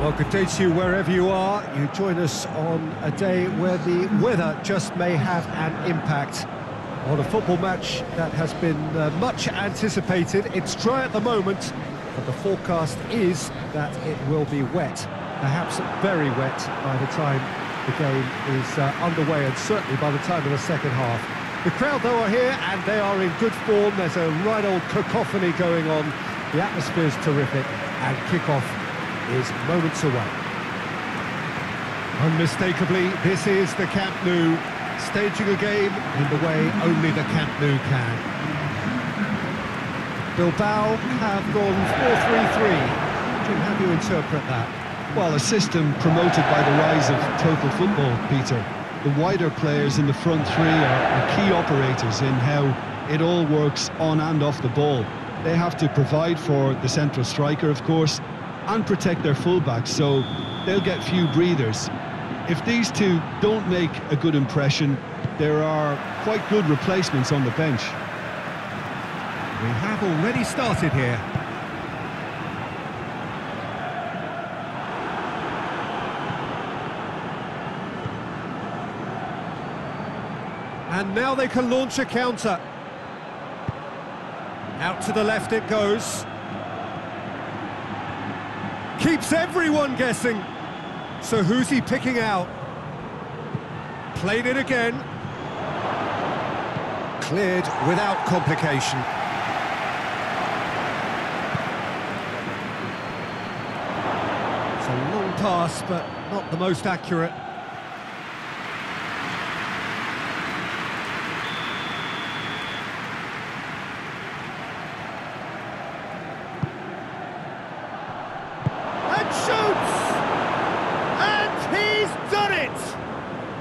Well, good day to you wherever you are. You join us on a day where the weather just may have an impact on a football match that has been uh, much anticipated. It's dry at the moment, but the forecast is that it will be wet, perhaps very wet by the time the game is uh, underway and certainly by the time of the second half. The crowd, though, are here and they are in good form. There's a right old cacophony going on. The atmosphere is terrific and kick-off is moments away. Unmistakably, this is the Camp Nou, staging a game in the way only the Camp Nou can. Bilbao have gone 4-3-3. Jim, how do you interpret that? Well, a system promoted by the rise of total football, Peter. The wider players in the front three are, are key operators in how it all works on and off the ball. They have to provide for the central striker, of course, and protect their fullbacks, so they'll get few breathers. If these two don't make a good impression, there are quite good replacements on the bench. We have already started here. And now they can launch a counter. Out to the left it goes. Keeps everyone guessing. So who's he picking out? Played it again. Cleared without complication. It's a long pass, but not the most accurate.